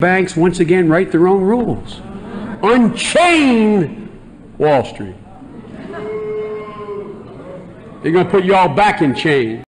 banks once again write their own rules. Unchain Wall Street. They're going to put you all back in chains.